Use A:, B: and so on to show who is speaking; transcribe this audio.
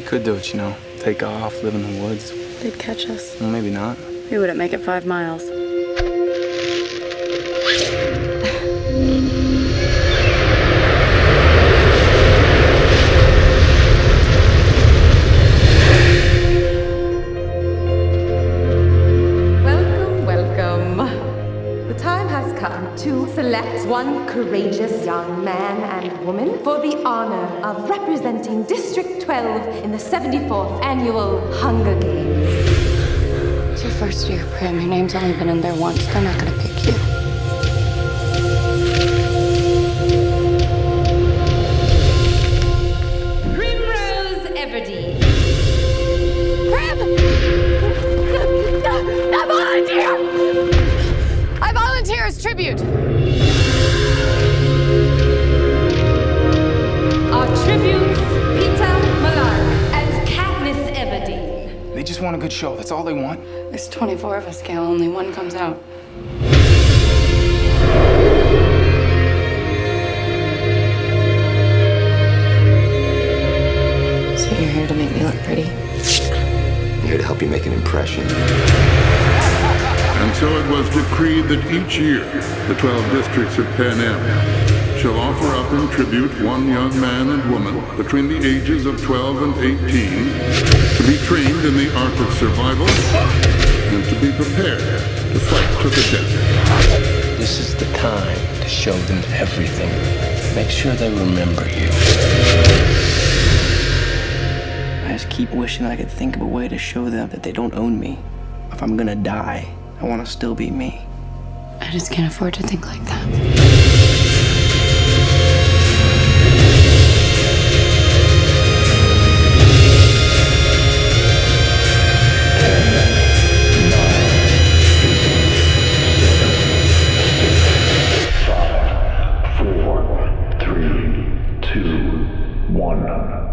A: could do it, you know. Take off, live in the woods.
B: They'd catch us.
A: Well, maybe not.
B: We wouldn't make it five miles.
C: to select one courageous young man and woman for the honor of representing District 12 in the 74th Annual Hunger Games.
B: It's your first year, Prim. Your name's only been in there once. They're not gonna pick you.
C: Primrose Everdeen.
B: Tribute.
C: Our tributes, Peeta Mellark and Katniss Everdeen.
A: They just want a good show. That's all they want.
B: There's 24 of us, Gale. Only one comes out. So you're here to make me look pretty?
D: I'm here to help you make an impression.
E: And so it was decreed that each year the 12 districts of Panem shall offer up in tribute one young man and woman between the ages of 12 and 18 to be trained in the art of survival and to be prepared to fight to the death.
F: This is the time to show them everything. Make sure they remember you.
G: I just keep wishing I could think of a way to show them that they don't own me. If I'm gonna die, I want to still be me.
B: I just can't afford to think like that. Five, four, three, two, one.